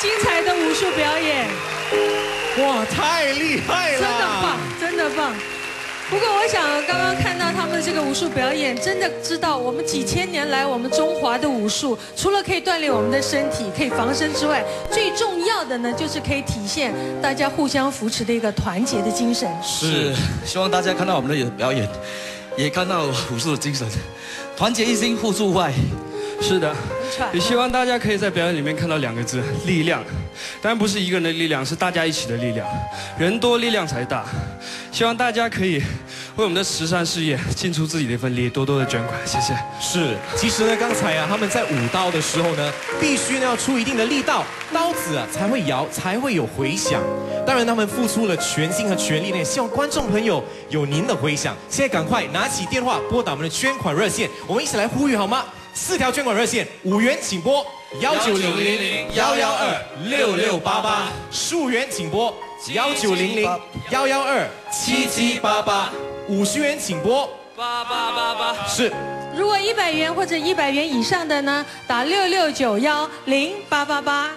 精彩的武术表演，哇，太厉害了！真的棒，真的棒。不过我想，刚刚看到他们的这个武术表演，真的知道我们几千年来我们中华的武术，除了可以锻炼我们的身体、可以防身之外，最重要的呢，就是可以体现大家互相扶持的一个团结的精神。是，希望大家看到我们的表演，也看到武术的精神，团结一心，互助外。是的，也希望大家可以在表演里面看到两个字：力量。当然不是一个人的力量，是大家一起的力量。人多力量才大。希望大家可以为我们的慈善事业尽出自己的一份力，多多的捐款，谢谢。是，其实呢，刚才啊，他们在舞刀的时候呢，必须呢要出一定的力道，刀子啊才会摇，才会有回响。当然，他们付出了全心和全力呢，希望观众朋友有您的回响。现在赶快拿起电话拨打我们的捐款热线，我们一起来呼吁好吗？四条捐款热线，五元请拨幺九零零幺幺二六六八八，十元请拨幺九零零幺幺二七七八八，五十元请拨八八八八。是，如果一百元或者一百元以上的呢，打六六九幺零八八八。